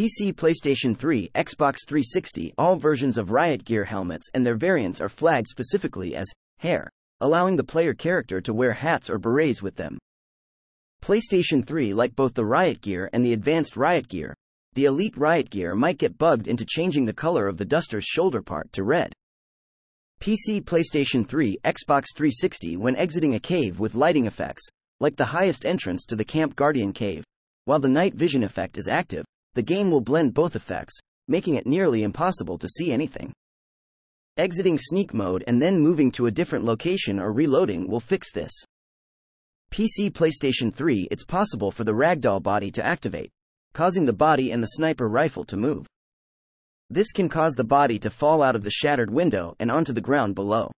PC, PlayStation 3, Xbox 360, all versions of Riot Gear helmets and their variants are flagged specifically as hair, allowing the player character to wear hats or berets with them. PlayStation 3, like both the Riot Gear and the Advanced Riot Gear, the Elite Riot Gear might get bugged into changing the color of the duster's shoulder part to red. PC, PlayStation 3, Xbox 360 when exiting a cave with lighting effects, like the highest entrance to the Camp Guardian cave. While the night vision effect is active, the game will blend both effects, making it nearly impossible to see anything. Exiting sneak mode and then moving to a different location or reloading will fix this. PC PlayStation 3 It's possible for the ragdoll body to activate, causing the body and the sniper rifle to move. This can cause the body to fall out of the shattered window and onto the ground below.